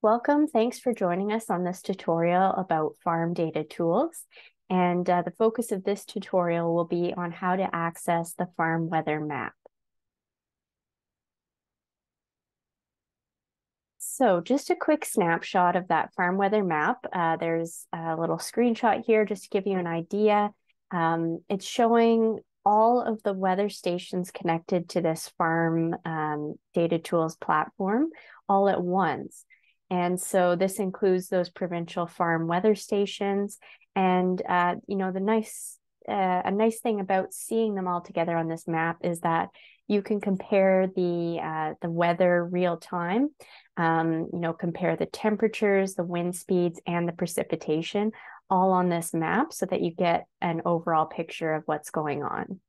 Welcome. Thanks for joining us on this tutorial about farm data tools. And uh, the focus of this tutorial will be on how to access the farm weather map. So just a quick snapshot of that farm weather map. Uh, there's a little screenshot here just to give you an idea. Um, it's showing all of the weather stations connected to this farm um, data tools platform all at once. And so this includes those provincial farm weather stations. And, uh, you know, the nice, uh, a nice thing about seeing them all together on this map is that you can compare the, uh, the weather real time, um, you know, compare the temperatures, the wind speeds, and the precipitation all on this map so that you get an overall picture of what's going on.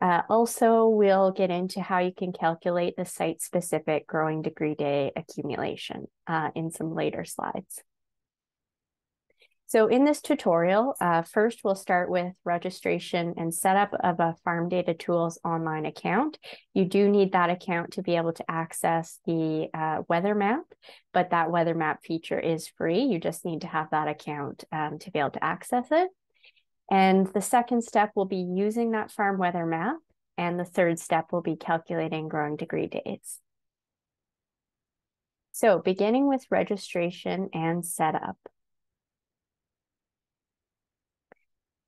Uh, also, we'll get into how you can calculate the site-specific growing degree day accumulation uh, in some later slides. So in this tutorial, uh, first we'll start with registration and setup of a Farm Data Tools online account. You do need that account to be able to access the uh, weather map, but that weather map feature is free. You just need to have that account um, to be able to access it. And the second step will be using that farm weather map. And the third step will be calculating growing degree days. So beginning with registration and setup.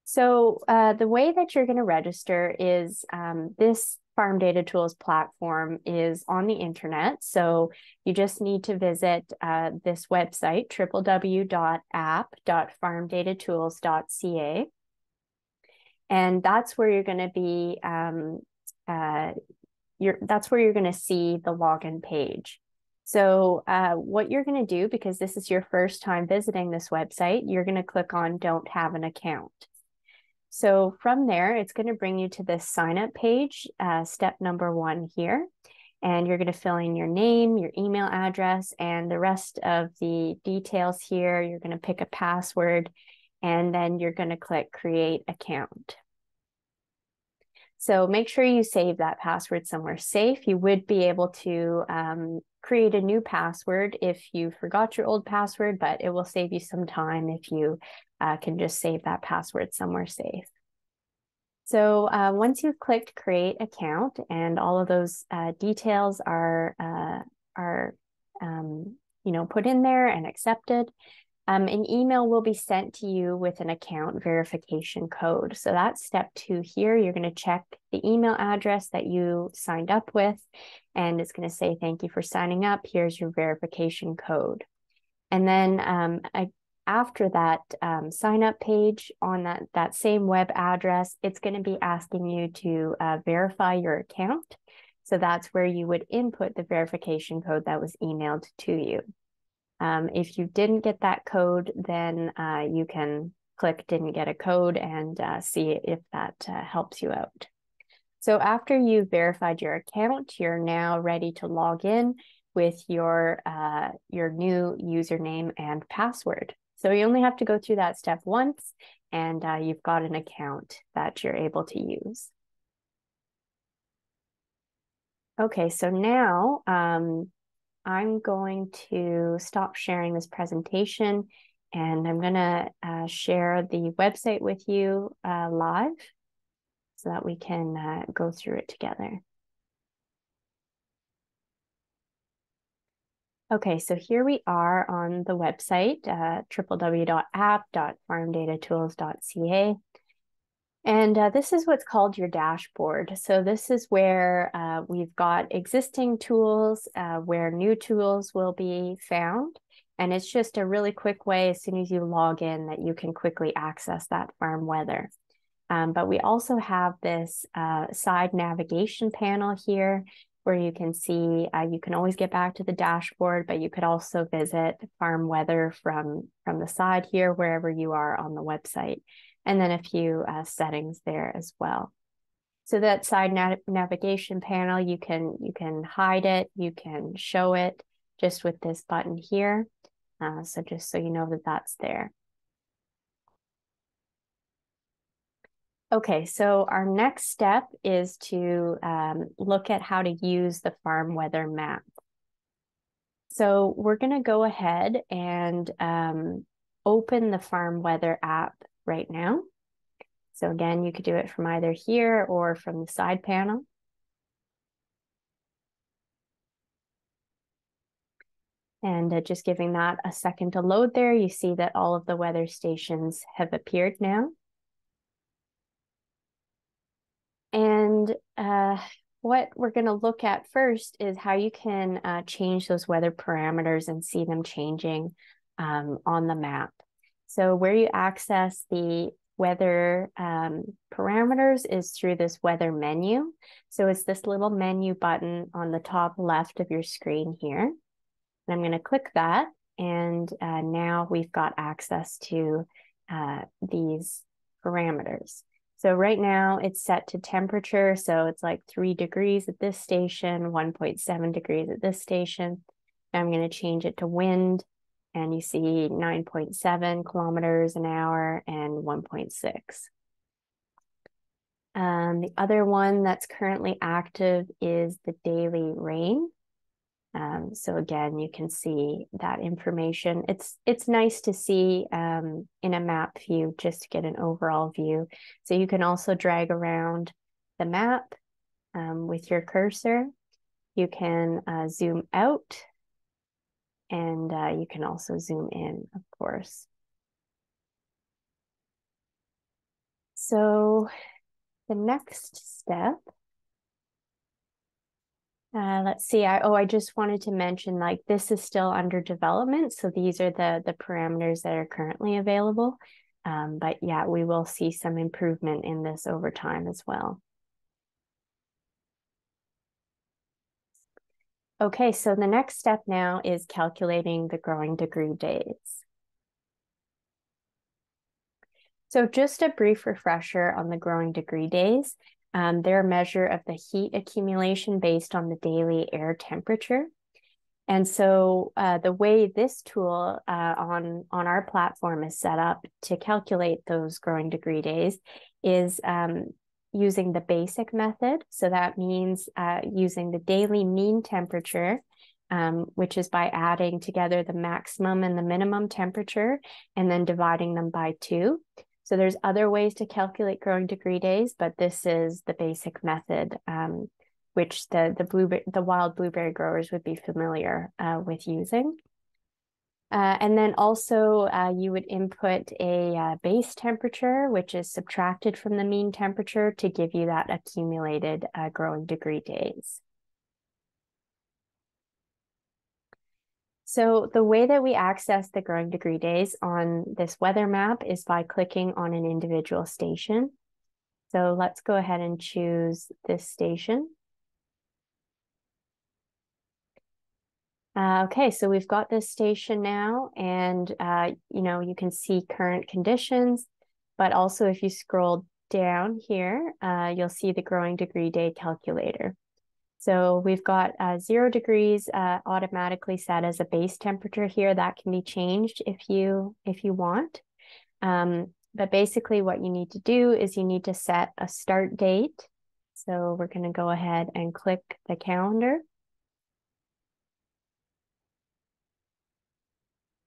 So uh, the way that you're going to register is um, this Farm Data Tools platform is on the internet. So you just need to visit uh, this website, www.app.farmdatatools.ca. And that's where you're going to be, um, uh, you're, that's where you're going to see the login page. So uh, what you're going to do, because this is your first time visiting this website, you're going to click on don't have an account. So from there, it's going to bring you to this sign up page, uh, step number one here. And you're going to fill in your name, your email address, and the rest of the details here. You're going to pick a password, and then you're going to click create account. So make sure you save that password somewhere safe. You would be able to um, create a new password if you forgot your old password, but it will save you some time if you uh, can just save that password somewhere safe. So uh, once you've clicked create account and all of those uh, details are, uh, are um, you know, put in there and accepted, um, an email will be sent to you with an account verification code. So that's step two here. You're going to check the email address that you signed up with, and it's going to say, Thank you for signing up. Here's your verification code. And then um, I, after that um, sign up page on that, that same web address, it's going to be asking you to uh, verify your account. So that's where you would input the verification code that was emailed to you. Um, if you didn't get that code, then uh, you can click didn't get a code and uh, see if that uh, helps you out. So after you've verified your account, you're now ready to log in with your, uh, your new username and password. So you only have to go through that step once and uh, you've got an account that you're able to use. Okay, so now um, I'm going to stop sharing this presentation and I'm going to uh, share the website with you uh, live so that we can uh, go through it together. Okay, so here we are on the website, uh, www.app.farmdatatools.ca. And uh, this is what's called your dashboard. So this is where uh, we've got existing tools, uh, where new tools will be found. And it's just a really quick way as soon as you log in that you can quickly access that farm weather. Um, but we also have this uh, side navigation panel here where you can see, uh, you can always get back to the dashboard, but you could also visit farm weather from, from the side here, wherever you are on the website and then a few uh, settings there as well. So that side nav navigation panel, you can you can hide it, you can show it just with this button here. Uh, so just so you know that that's there. Okay, so our next step is to um, look at how to use the farm weather map. So we're going to go ahead and um, open the farm weather app right now. So again, you could do it from either here or from the side panel. And uh, just giving that a second to load there, you see that all of the weather stations have appeared now. And uh, what we're going to look at first is how you can uh, change those weather parameters and see them changing um, on the map. So where you access the weather um, parameters is through this weather menu. So it's this little menu button on the top left of your screen here. And I'm going to click that. And uh, now we've got access to uh, these parameters. So right now it's set to temperature. So it's like three degrees at this station, 1.7 degrees at this station. I'm going to change it to wind and you see 9.7 kilometers an hour and 1.6. Um, the other one that's currently active is the daily rain. Um, so again, you can see that information. It's it's nice to see um, in a map view just to get an overall view. So you can also drag around the map um, with your cursor. You can uh, zoom out and uh, you can also zoom in, of course. So the next step uh, let's see. I, oh, I just wanted to mention like this is still under development. So these are the, the parameters that are currently available. Um, but yeah, we will see some improvement in this over time as well. Okay, so the next step now is calculating the growing degree days. So just a brief refresher on the growing degree days. Um, they're a measure of the heat accumulation based on the daily air temperature. And so uh, the way this tool uh, on, on our platform is set up to calculate those growing degree days is um, using the basic method. So that means uh, using the daily mean temperature, um, which is by adding together the maximum and the minimum temperature and then dividing them by two. So there's other ways to calculate growing degree days, but this is the basic method, um, which the the blueberry the wild blueberry growers would be familiar uh, with using. Uh, and then also uh, you would input a uh, base temperature, which is subtracted from the mean temperature to give you that accumulated uh, growing degree days. So the way that we access the growing degree days on this weather map is by clicking on an individual station. So let's go ahead and choose this station. Uh, okay, so we've got this station now and, uh, you know, you can see current conditions, but also if you scroll down here, uh, you'll see the growing degree day calculator. So we've got uh, zero degrees uh, automatically set as a base temperature here. That can be changed if you if you want. Um, but basically what you need to do is you need to set a start date. So we're going to go ahead and click the calendar.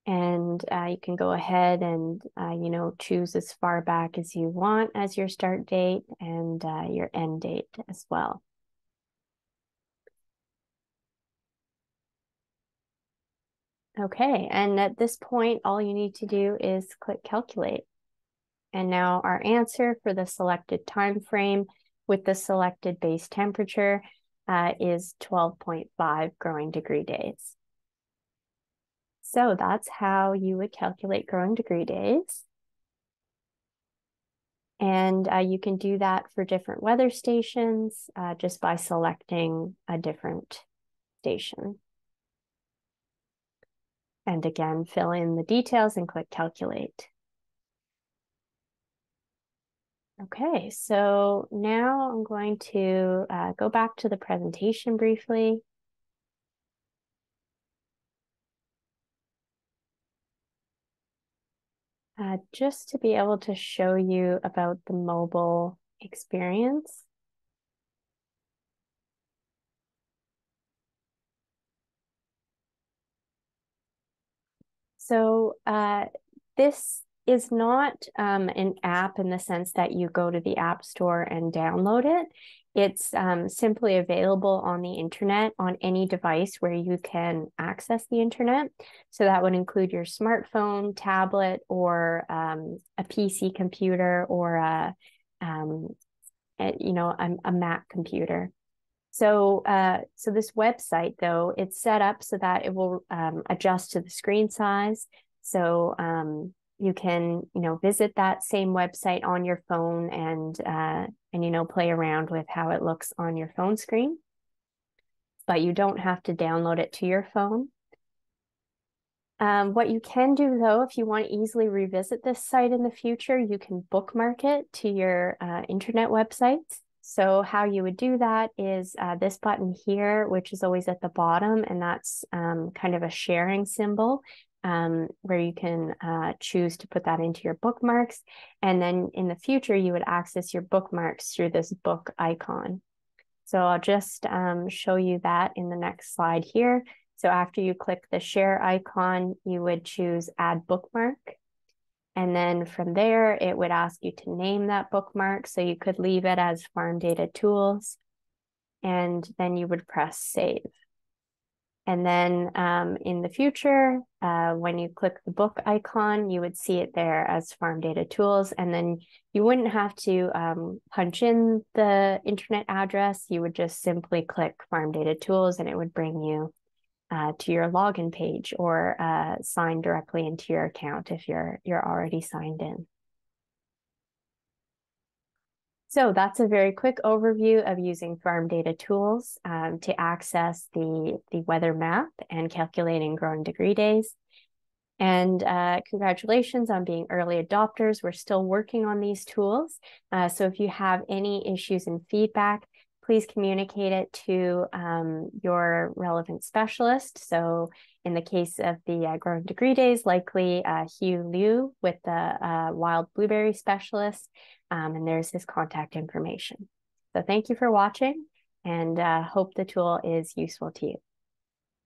And uh, you can go ahead and, uh, you know, choose as far back as you want as your start date and uh, your end date as well. Okay, and at this point, all you need to do is click calculate. And now our answer for the selected time frame with the selected base temperature uh, is 12.5 growing degree days. So that's how you would calculate growing degree days. And uh, you can do that for different weather stations uh, just by selecting a different station. And again, fill in the details and click calculate. Okay, so now I'm going to uh, go back to the presentation briefly. uh, just to be able to show you about the mobile experience. So uh, this is not um, an app in the sense that you go to the App Store and download it. It's um, simply available on the internet on any device where you can access the internet. So that would include your smartphone, tablet, or um, a PC computer or a, um, a you know a, a, Mac computer. So uh, so this website though it's set up so that it will um, adjust to the screen size. So um, you can you know visit that same website on your phone and uh, and you know play around with how it looks on your phone screen. But you don't have to download it to your phone. Um, what you can do though if you want to easily revisit this site in the future you can bookmark it to your uh, internet websites so how you would do that is uh, this button here, which is always at the bottom, and that's um, kind of a sharing symbol um, where you can uh, choose to put that into your bookmarks. And then in the future, you would access your bookmarks through this book icon. So I'll just um, show you that in the next slide here. So after you click the share icon, you would choose add bookmark. And then from there, it would ask you to name that bookmark. So you could leave it as farm data tools. And then you would press save. And then um, in the future, uh, when you click the book icon, you would see it there as Farm Data Tools. And then you wouldn't have to um, punch in the internet address. You would just simply click Farm Data Tools and it would bring you uh, to your login page or uh, sign directly into your account if you're, you're already signed in. So that's a very quick overview of using farm data tools um, to access the, the weather map and calculating growing degree days. And uh, congratulations on being early adopters. We're still working on these tools. Uh, so if you have any issues and feedback, please communicate it to um, your relevant specialist. So in the case of the uh, growing degree days, likely uh, Hugh Lyu with the uh, wild blueberry specialist, um, and there's his contact information. So thank you for watching and uh, hope the tool is useful to you.